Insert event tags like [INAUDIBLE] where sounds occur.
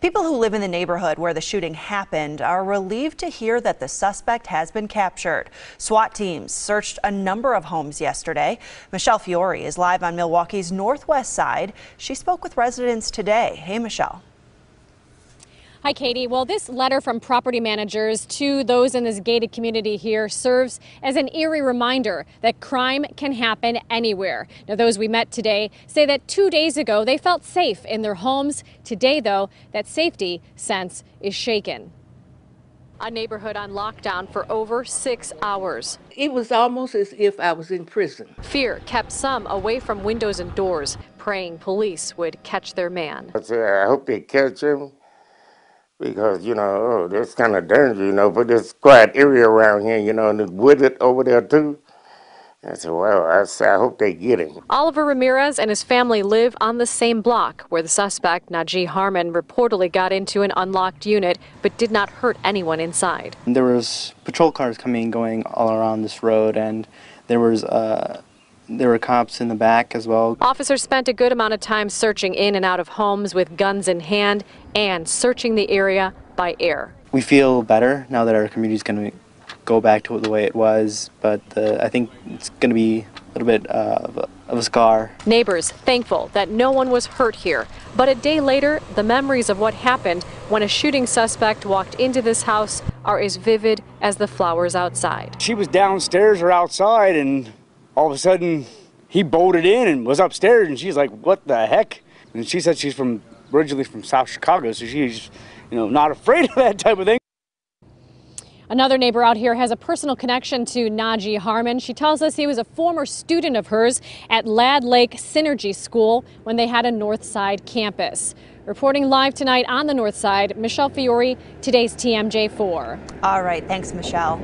People who live in the neighborhood where the shooting happened are relieved to hear that the suspect has been captured. SWAT teams searched a number of homes yesterday. Michelle Fiore is live on Milwaukee's northwest side. She spoke with residents today. Hey, Michelle. Hi, Katie. Well, this letter from property managers to those in this gated community here serves as an eerie reminder that crime can happen anywhere. Now, those we met today say that two days ago they felt safe in their homes. Today, though, that safety sense is shaken. A neighborhood on lockdown for over six hours. It was almost as if I was in prison. Fear kept some away from windows and doors, praying police would catch their man. I hope they catch him because you know oh, there's kind of danger, you know, but there's quiet area around here, you know, and it's wooded over there too. I said, well, I, said, I hope they get him. Oliver Ramirez and his family live on the same block where the suspect, Najee Harmon, reportedly got into an unlocked unit but did not hurt anyone inside. There was patrol cars coming and going all around this road, and there was uh, there were cops in the back as well. Officers spent a good amount of time searching in and out of homes with guns in hand and searching the area by air. We feel better now that our community is going to go back to the way it was, but uh, I think it's going to be a little bit uh, of, a, of a scar. Neighbors thankful that no one was hurt here, but a day later, the memories of what happened when a shooting suspect walked into this house are as vivid as the flowers outside. She was downstairs or outside, and all of a sudden he bolted in and was upstairs and she's like what the heck and she said she's from originally from south chicago so she's you know not [LAUGHS] afraid of that type of thing Another neighbor out here has a personal connection to Najee Harmon. She tells us he was a former student of hers at Lad Lake Synergy School when they had a North Side campus. Reporting live tonight on the North Side, Michelle Fiore, today's TMJ4. All right, thanks, Michelle.